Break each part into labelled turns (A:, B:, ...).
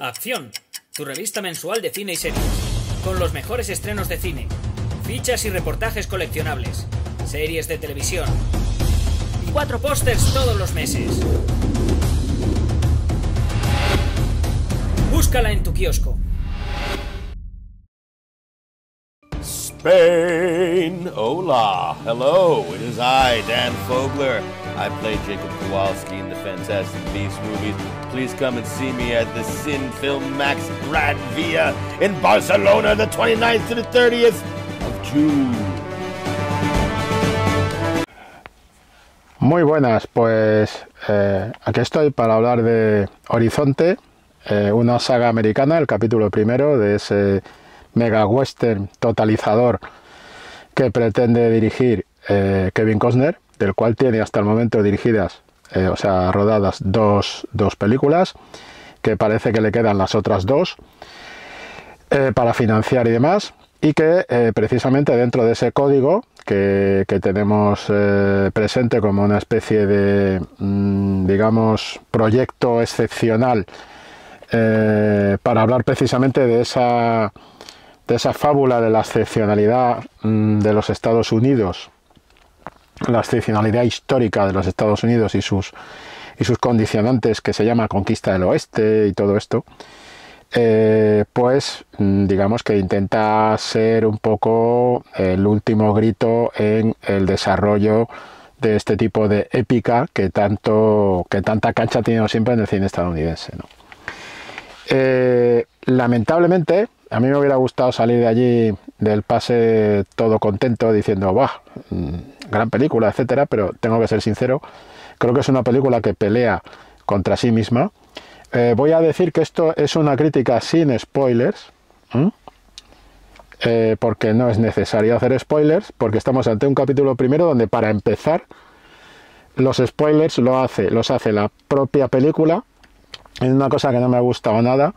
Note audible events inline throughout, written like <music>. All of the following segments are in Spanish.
A: Acción, tu revista mensual de cine y series, con los mejores estrenos de cine, fichas y reportajes coleccionables, series de televisión y cuatro pósters todos los meses. Búscala en tu kiosco.
B: Spain. Hola. Hello. It is I, Dan Fogler. I play Jacob Kowalski in the Fantastic Beasts movies. Please come and see me at the Sin Film Max Gran Via in Barcelona, the 29th to the 30th of June.
C: Muy buenas, pues eh, aquí estoy para hablar de Horizonte, eh, una saga americana, el capítulo primero de ese mega western totalizador que pretende dirigir eh, Kevin Costner, del cual tiene hasta el momento dirigidas, eh, o sea, rodadas dos, dos, películas, que parece que le quedan las otras dos eh, para financiar y demás, y que precisamente dentro de ese código que, que tenemos presente como una especie de, mmm, digamos, proyecto excepcional para hablar precisamente de esa de esa fábula de la excepcionalidad mm, de los Estados Unidos, la excepcionalidad histórica de los Estados Unidos y sus, y sus condicionantes que se llama conquista del oeste y todo esto, eh, pues mm, digamos que intenta ser un poco el último grito en el desarrollo de este tipo de épica que tanto que tanta cancha ha tenido siempre en el cine estadounidense. Eh, lamentablemente, a mí me hubiera gustado salir de allí del pase todo contento diciendo, ¡buah! Mm, gran película, etcétera, pero tengo que ser sincero, creo que es una película que pelea contra sí misma. Eh, voy a decir que esto es una crítica sin spoilers, eh, porque no es necesario hacer spoilers, porque estamos ante un capítulo primero donde para empezar los spoilers lo hace, los hace la propia película, en una cosa que no me ha gustado nada,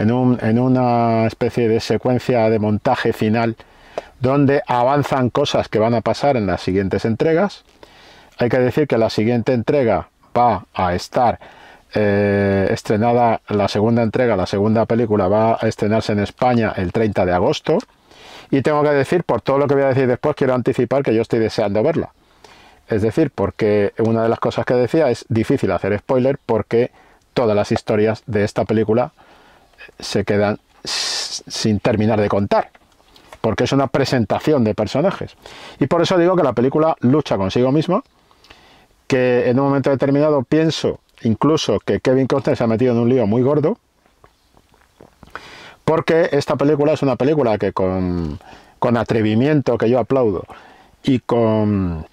C: en, un, en una especie de secuencia de montaje final donde avanzan cosas que van a pasar en las siguientes entregas. Hay que decir que la siguiente entrega va a estar eh, estrenada, la segunda entrega, la segunda película va a estrenarse en España el 30 de agosto. Y tengo que decir, por todo lo que voy a decir después, quiero anticipar que yo estoy deseando verla. Es decir, porque una de las cosas que decía es difícil hacer spoiler porque todas las historias de esta película se quedan sin terminar de contar, porque es una presentación de personajes. Y por eso digo que la película lucha consigo misma, que en un momento determinado pienso incluso que Kevin Costner se ha metido en un lío muy gordo, porque esta película es una película que con, con atrevimiento, que yo aplaudo, y con,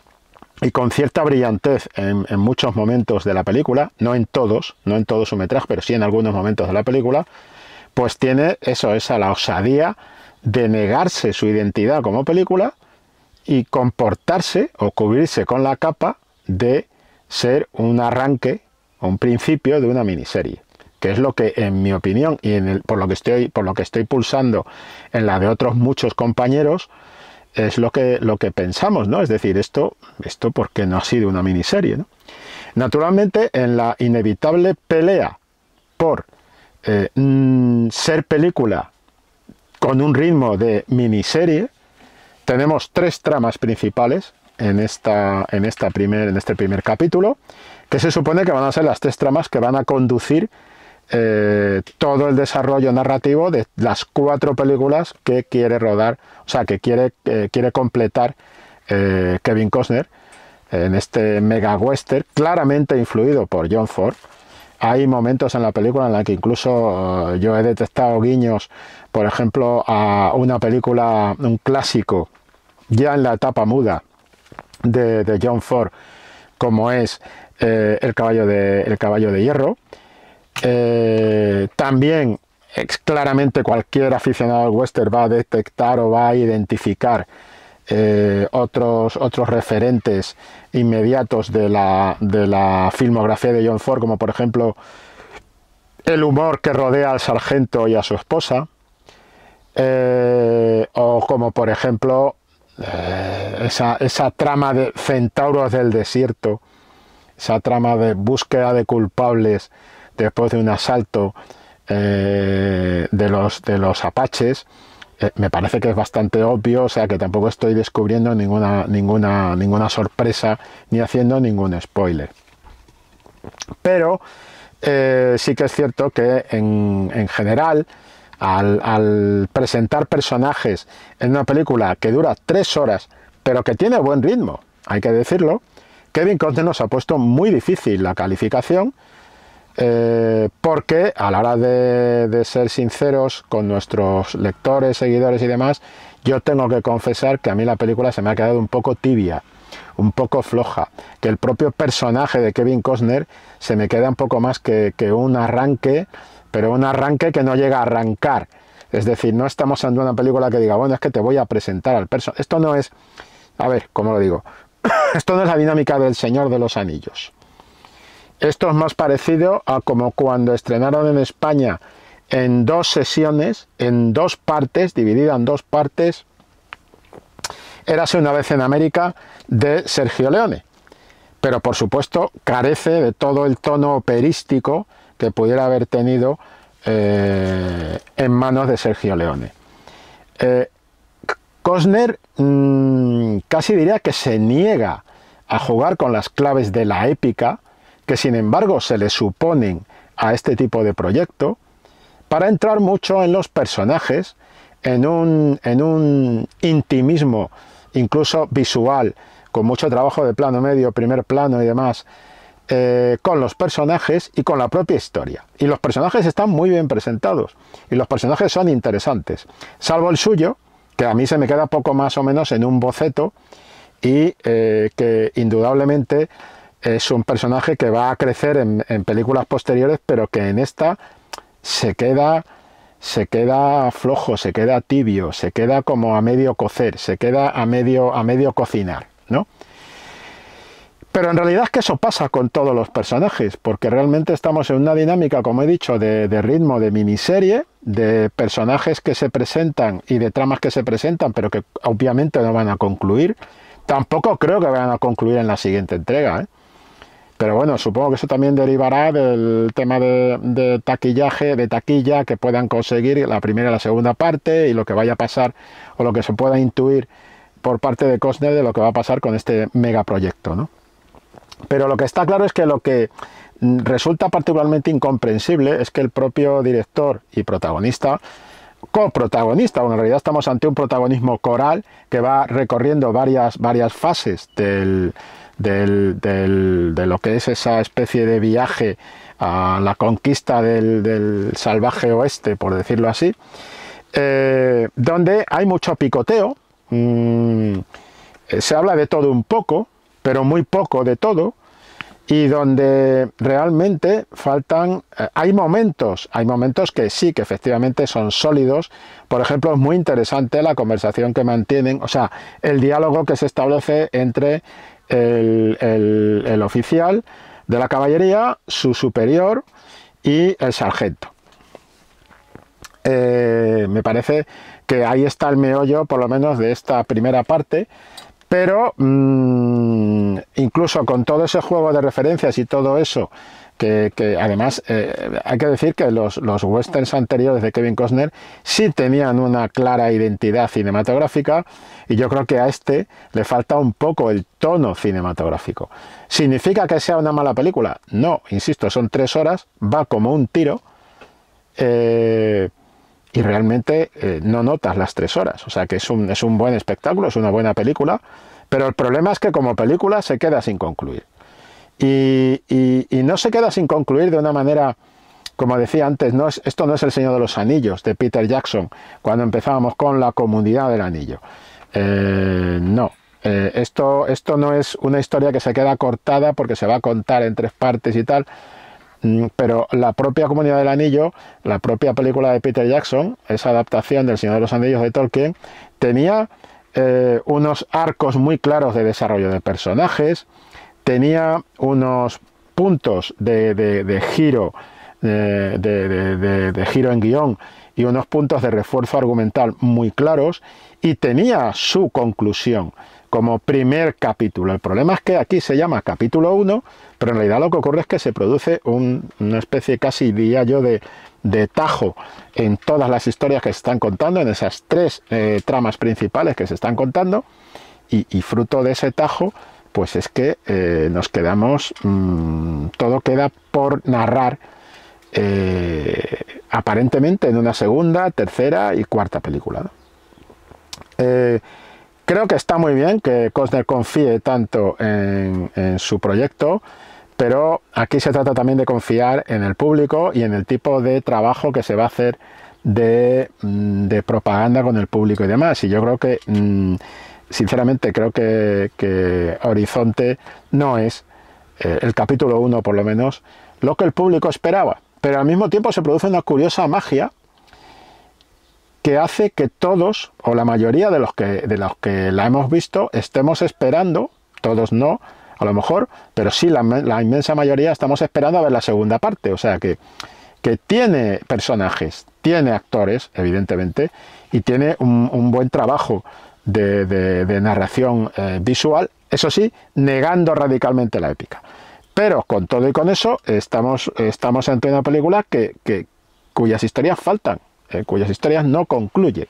C: y con cierta brillantez en, muchos momentos de la película, no en todos, no en todo su metraje, pero sí en algunos momentos de la película, pues tiene eso, esa la osadía de negarse su identidad como película y comportarse o cubrirse con la capa de ser un arranque un principio de una miniserie que es lo que en mi opinión y en el, por lo que estoy por lo que estoy pulsando en la de otros muchos compañeros es lo que lo que pensamos no es decir esto esto porque no ha sido una miniserie ¿no? naturalmente en la inevitable pelea por eh, mm, ser película con un ritmo de miniserie, tenemos tres tramas principales en, esta, en, esta primer, en este primer capítulo, que se supone que van a ser las tres tramas que van a conducir eh, todo el desarrollo narrativo de las cuatro películas que quiere rodar, o sea, que quiere, eh, quiere completar eh, Kevin Costner en este mega western, claramente influido por John Ford, hay momentos en la película en la que incluso yo he detectado guiños, por ejemplo, a una película, un clásico, ya en la etapa muda de, de John Ford, como es el, caballo de, el caballo de hierro. Eh, también claramente cualquier aficionado al western va a detectar o va a identificar eh, otros, otros referentes inmediatos de la, de la filmografía de John Ford, como por ejemplo el humor que rodea al sargento y a su esposa, eh, o como por ejemplo esa, esa, trama de centauros del desierto, esa trama de búsqueda de culpables después de un asalto eh, de, los, de los apaches, eh, me parece que es bastante obvio, o sea que tampoco estoy descubriendo ninguna, ninguna, ninguna sorpresa ni haciendo ningún spoiler. Pero eh, sí que es cierto que en, en general, al, presentar personajes en una película que dura tres horas, pero que tiene buen ritmo, hay que decirlo, Kevin Costner nos ha puesto muy difícil la calificación eh, porque a la hora de, ser sinceros con nuestros lectores, seguidores y demás, yo tengo que confesar que a mí la película se me ha quedado un poco tibia, un poco floja, que el propio personaje de Kevin Costner se me queda un poco más que, que un arranque, pero un arranque que no llega a arrancar. Es decir, no estamos ante una película que diga, bueno, es que te voy a presentar al personaje. Esto no es, a ver, ¿cómo lo digo? <coughs> Esto no es la dinámica del Señor de los Anillos. Esto es más parecido a como cuando estrenaron en España en dos sesiones, en dos partes, dividida en dos partes, Érase una vez en América de Sergio Leone. Pero por supuesto carece de todo el tono operístico que pudiera haber tenido eh, en manos de Sergio Leone. Eh, Cosner mmm, casi diría que se niega a jugar con las claves de la épica, que sin embargo se le suponen a este tipo de proyecto, para entrar mucho en los personajes, en un, en un intimismo incluso visual, con mucho trabajo de plano medio, primer plano y demás, eh, con los personajes y con la propia historia. Y los personajes están muy bien presentados y los personajes son interesantes, salvo el suyo, que a mí se me queda poco más o menos en un boceto y eh, que indudablemente es un personaje que va a crecer en, películas posteriores, pero que en esta se queda se queda flojo, se queda tibio, se queda como a medio cocer, se queda a medio, a medio cocinar, ¿no? Pero en realidad es que eso pasa con todos los personajes, porque realmente estamos en una dinámica, como he dicho, de, ritmo de miniserie, de personajes que se presentan y de tramas que se presentan, pero que obviamente no van a concluir. Tampoco creo que vayan a concluir en la siguiente entrega. ¿eh? Pero bueno, supongo que eso también derivará del tema de, taquillaje, de taquilla que puedan conseguir la primera y la segunda parte y lo que vaya a pasar o lo que se pueda intuir por parte de Costner de lo que va a pasar con este megaproyecto, ¿no? Pero lo que está claro es que lo que resulta particularmente incomprensible es que el propio director y protagonista coprotagonista, bueno, en realidad estamos ante un protagonismo coral que va recorriendo varias, varias fases del, del, de lo que es esa especie de viaje a la conquista del, del salvaje oeste, por decirlo así, eh, donde hay mucho picoteo, mmm, se habla de todo un poco, pero muy poco de todo, y donde realmente faltan, eh, hay momentos, hay momentos que sí, que efectivamente son sólidos, por ejemplo, es muy interesante la conversación que mantienen, o sea, el diálogo que se establece entre el, el, oficial de la caballería, su superior y el sargento. Eh, me parece que ahí está el meollo, por lo menos, de esta primera parte, pero mmm, incluso con todo ese juego de referencias y todo eso que, además eh, hay que decir que los, los, westerns anteriores de Kevin Costner sí tenían una clara identidad cinematográfica y yo creo que a este le falta un poco el tono cinematográfico. ¿Significa que sea una mala película? No, insisto, son tres horas, va como un tiro eh, y realmente eh, no notas las tres horas, o sea que es un, es un buen espectáculo, es una buena película, pero el problema es que como película se queda sin concluir. Y, no se queda sin concluir de una manera, como decía antes, no es, esto no es El Señor de los Anillos de Peter Jackson, cuando empezábamos con la comunidad del anillo. Eh, no, eh, esto, esto no es una historia que se queda cortada porque se va a contar en tres partes y tal, mm, pero la propia comunidad del anillo, la propia película de Peter Jackson, esa adaptación del Señor de los Anillos de Tolkien, tenía eh, unos arcos muy claros de desarrollo de personajes, tenía unos puntos de, giro, de, de, giro en guion y unos puntos de refuerzo argumental muy claros y tenía su conclusión como primer capítulo. El problema es que aquí se llama capítulo 1, pero en realidad lo que ocurre es que se produce una especie casi, diría yo, de, tajo en todas las historias que se están contando, en esas tres eh, tramas principales que se están contando, y, fruto de ese tajo, pues es que eh, nos quedamos, mm, todo queda por narrar eh, aparentemente en una segunda, tercera y cuarta película. Creo que está muy bien que Costner confíe tanto en, su proyecto, pero aquí se trata también de confiar en el público y en el tipo de trabajo que se va a hacer de, mm, propaganda con el público y demás. Y yo creo que, mm, sinceramente, creo que, Horizonte no es, eh, el capítulo 1 por lo menos, lo que el público esperaba. Pero al mismo tiempo se produce una curiosa magia que hace que todos, o la mayoría de los que, de los que la hemos visto, estemos esperando, todos no, a lo mejor, pero sí la, inmensa mayoría estamos esperando a ver la segunda parte. O sea que, que tiene personajes, tiene actores, evidentemente, y tiene un, buen trabajo de, narración eh, visual, eso sí, negando radicalmente la épica. Pero con todo y con eso, estamos, estamos ante una película que, cuyas historias faltan. Eh, cuyas historias no concluye.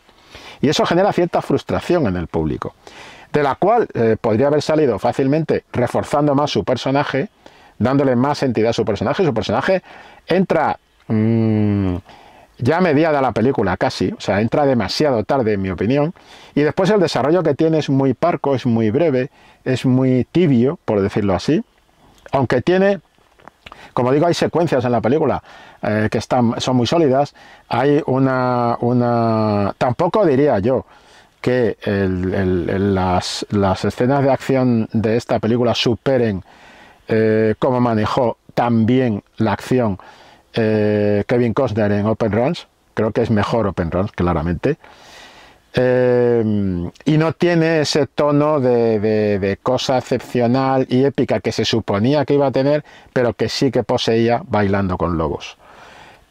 C: Y eso genera cierta frustración en el público, de la cual eh, podría haber salido fácilmente reforzando más su personaje, dándole más entidad a su personaje. Su personaje entra mm, ya mediada la película casi, o sea, entra demasiado tarde en mi opinión, y después el desarrollo que tiene es muy parco, es muy breve, es muy tibio, por decirlo así, aunque tiene como digo, hay secuencias en la película eh, que están, son muy sólidas. Hay una, una tampoco diría yo que las, escenas de acción de esta película superen eh, cómo manejó también la acción eh, Kevin Costner en Open Runs. Creo que es mejor Open Runs, claramente. Em, y no tiene ese tono de, cosa excepcional y épica que se suponía que iba a tener, pero que sí que poseía bailando con lobos.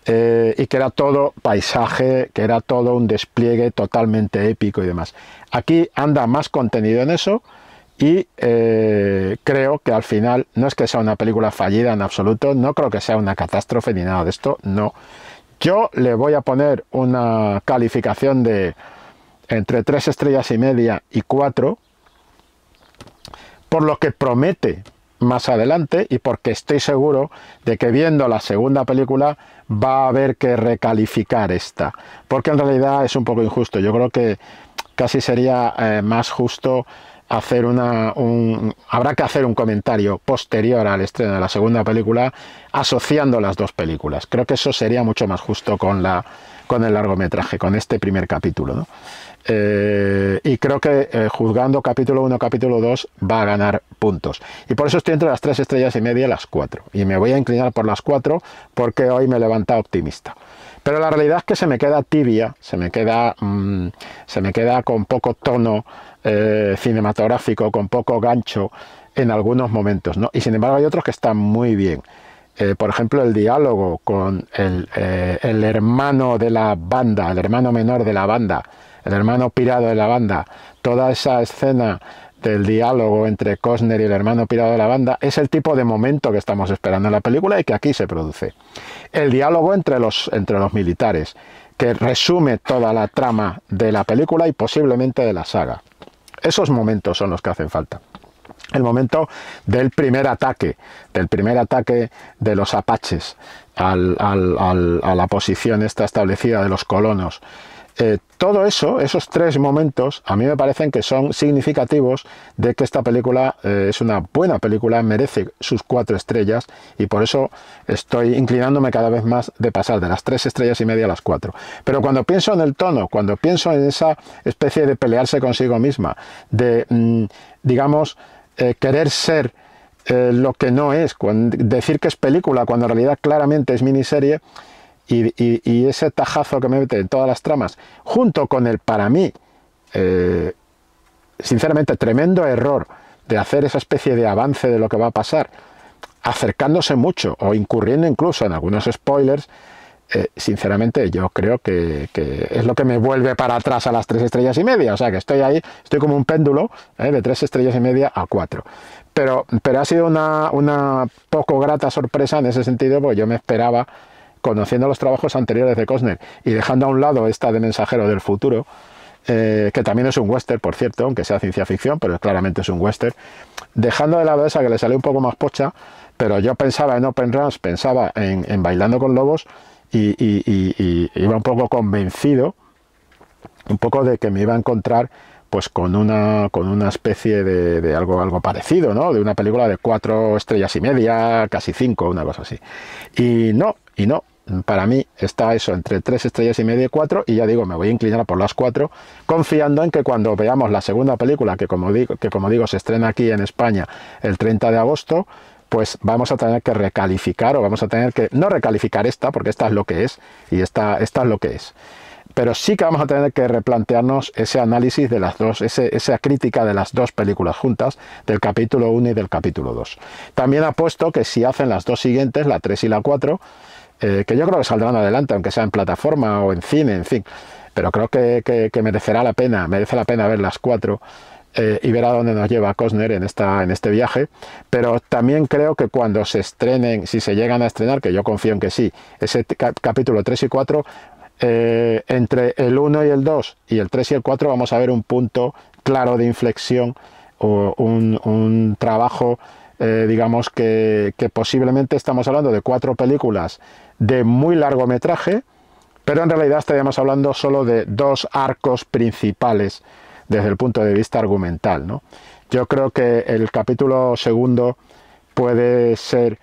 C: Eh, y que era todo paisaje, que era todo un despliegue totalmente épico y demás. Aquí anda más contenido en eso y eh, creo que al final no es que sea una película fallida en absoluto, no creo que sea una catástrofe ni nada de esto, no. Yo le voy a poner una calificación de entre tres estrellas y media y cuatro, por lo que promete más adelante y porque estoy seguro de que viendo la segunda película va a haber que recalificar esta, porque en realidad es un poco injusto. Yo creo que casi sería eh, más justo hacer una un, habrá que hacer un comentario posterior al estreno de la segunda película asociando las dos películas. Creo que eso sería mucho más justo con la con el largometraje, con este primer capítulo, ¿no? Eh, y creo que eh, juzgando capítulo 1, capítulo 2 va a ganar puntos. Y por eso estoy entre las 3 estrellas y media y las 4. Y me voy a inclinar por las 4 porque hoy me levanta optimista. Pero la realidad es que se me queda tibia, se me queda, mm, se me queda con poco tono eh, cinematográfico, con poco gancho en algunos momentos. ¿no? Y sin embargo hay otros que están muy bien. por ejemplo, el diálogo con el, el hermano de la banda, el hermano menor de la banda, el hermano pirado de la banda, toda esa escena del diálogo entre Cosner y el hermano pirado de la banda es el tipo de momento que estamos esperando en la película y que aquí se produce. El diálogo entre los, entre los militares, que resume toda la trama de la película y posiblemente de la saga. Esos momentos son los que hacen falta. El momento del primer ataque, del primer ataque de los apaches a la posición esta establecida de los colonos eh, todo eso, esos tres momentos, a mí me parecen que son significativos de que esta película eh, es una buena película, merece sus cuatro estrellas y por eso estoy inclinándome cada vez más de pasar de las tres estrellas y media a las cuatro. Pero cuando pienso en el tono, cuando pienso en esa especie de pelearse consigo misma, de, mm, digamos, eh, querer ser lo que no es, decir que es película cuando en realidad claramente es miniserie, y, ese tajazo que me mete en todas las tramas, junto con el para mí, eh, sinceramente, tremendo error de hacer esa especie de avance de lo que va a pasar, acercándose mucho o incurriendo incluso en algunos spoilers, eh, sinceramente yo creo que, es lo que me vuelve para atrás a las tres estrellas y media. O sea que estoy ahí, estoy como un péndulo ¿eh? de tres estrellas y media a cuatro. Pero, pero ha sido una, una poco grata sorpresa en ese sentido, porque yo me esperaba, conociendo los trabajos anteriores de Cosner y dejando a un lado esta de Mensajero del Futuro, eh, que también es un western, por cierto, aunque sea ciencia ficción, pero claramente es un western, dejando de lado esa que le salió un poco más pocha, pero yo pensaba en Open Runs, pensaba en Bailando con Lobos, y, iba un poco convencido, un poco de que me iba a encontrar pues con una, con una especie de, algo, algo parecido, ¿no? De una película de cuatro estrellas y media, casi cinco, una cosa así. Y no, y no. Para mí está eso entre tres estrellas y media y cuatro, y ya digo, me voy a inclinar por las cuatro, confiando en que cuando veamos la segunda película, que como digo, que como digo se estrena aquí en España el 30 de agosto, pues vamos a tener que recalificar o vamos a tener que no recalificar esta, porque esta es lo que es y esta, esta es lo que es. Pero sí que vamos a tener que replantearnos ese análisis de las dos, esa crítica de las dos películas juntas, del capítulo 1 y del capítulo 2. También apuesto que si hacen las dos siguientes, la 3 y la 4, eh, que yo creo que saldrán adelante, aunque sea en plataforma o en cine, en fin, pero creo que, merecerá la pena, merece la pena ver las cuatro eh, y ver a dónde nos lleva Cosner en, esta, en este viaje. Pero también creo que cuando se estrenen, si se llegan a estrenar, que yo confío en que sí, ese capítulo 3 y 4, eh, entre el 1 y el 2 y el 3 y el 4 vamos a ver un punto claro de inflexión o un, trabajo, eh, digamos, que, que posiblemente estamos hablando de cuatro películas de muy largometraje, pero en realidad estaríamos hablando solo de dos arcos principales desde el punto de vista argumental. ¿no? Yo creo que el capítulo segundo puede ser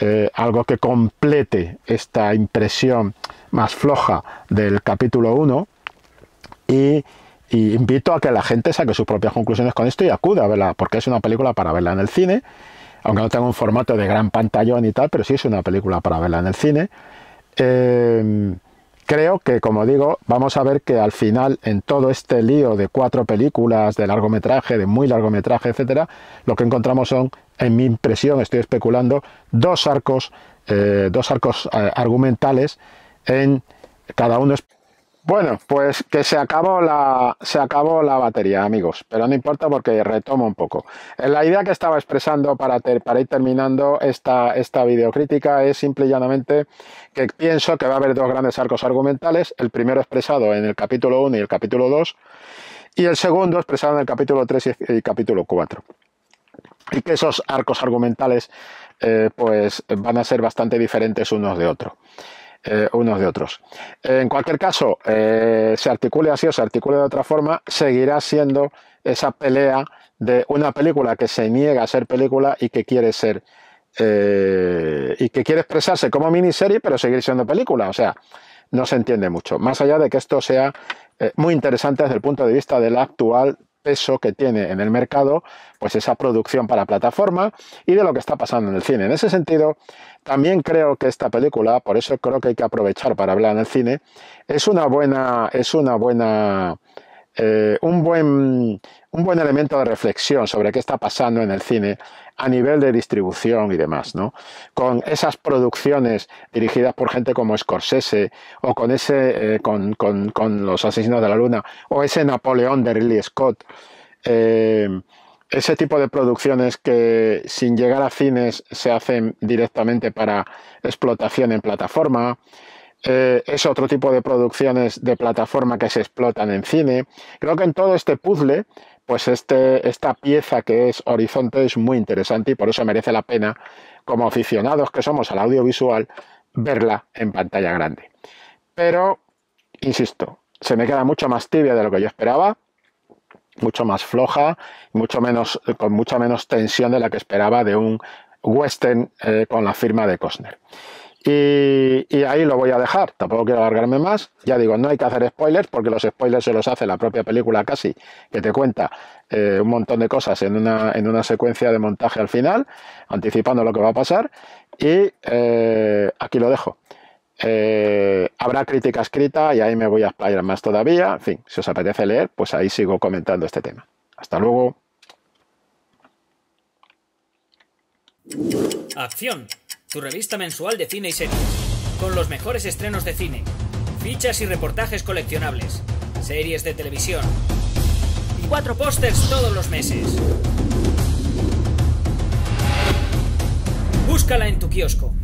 C: eh, algo que complete esta impresión más floja del capítulo 1 y, invito a que la gente saque sus propias conclusiones con esto y acuda a verla, porque es una película para verla en el cine, aunque no tenga un formato de gran pantallón y tal, pero sí es una película para verla en el cine. Eh, creo que, como digo, vamos a ver que al final, en todo este lío de cuatro películas, de largometraje, de muy largometraje, etcétera, lo que encontramos son, en mi impresión, estoy especulando, dos arcos, eh, dos arcos eh, argumentales en cada uno bueno, pues que se acabó la, se acabó la batería, amigos, pero no importa porque retomo un poco. Eh, la idea que estaba expresando para, para ir terminando esta, esta videocrítica es simple y llanamente que pienso que va a haber dos grandes arcos argumentales, el primero expresado en el capítulo 1 y el capítulo 2, y el segundo expresado en el capítulo 3 y el capítulo 4. Y que esos arcos argumentales eh, pues van a ser bastante diferentes unos de otros. Eh, unos de otros. En cualquier caso, eh, se articule así o se articule de otra forma, seguirá siendo esa pelea de una película que se niega a ser película y que quiere ser eh, y que quiere expresarse como miniserie, pero seguir siendo película. O sea, no se entiende mucho. Más allá de que esto sea muy interesante desde el punto de vista del actual peso que tiene en el mercado, pues esa producción para plataforma y de lo que está pasando en el cine. En ese sentido, también creo que esta película, por eso creo que hay que aprovechar para hablar en el cine, es una buena, es una buena, eh, un buen, un buen elemento de reflexión sobre qué está pasando en el cine a nivel de distribución y demás, ¿no? Con esas producciones dirigidas por gente como Scorsese o con ese, eh, con, Los Asesinos de la Luna o ese Napoleón de Ridley Scott. Eh, ese tipo de producciones que sin llegar a cines se hacen directamente para explotación en plataforma. Eh, es otro tipo de producciones de plataforma que se explotan en cine. Creo que en todo este puzzle, pues este, esta pieza que es Horizonte es muy interesante y por eso merece la pena, como aficionados que somos al audiovisual, verla en pantalla grande. Pero, insisto, se me queda mucho más tibia de lo que yo esperaba mucho más floja, mucho menos, con mucha menos tensión de la que esperaba de un western eh, con la firma de Costner. Y, ahí lo voy a dejar, tampoco quiero alargarme más. Ya digo, no hay que hacer spoilers porque los spoilers se los hace la propia película casi, que te cuenta eh, un montón de cosas en una, en una secuencia de montaje al final, anticipando lo que va a pasar. Y eh, aquí lo dejo. Eh, habrá crítica escrita y ahí me voy a explayar más todavía. En fin, si os apetece leer, pues ahí sigo comentando este tema. Hasta luego.
A: Acción, tu revista mensual de cine y series con los mejores estrenos de cine, fichas y reportajes coleccionables, series de televisión y cuatro pósters todos los meses. Búscala en tu kiosco.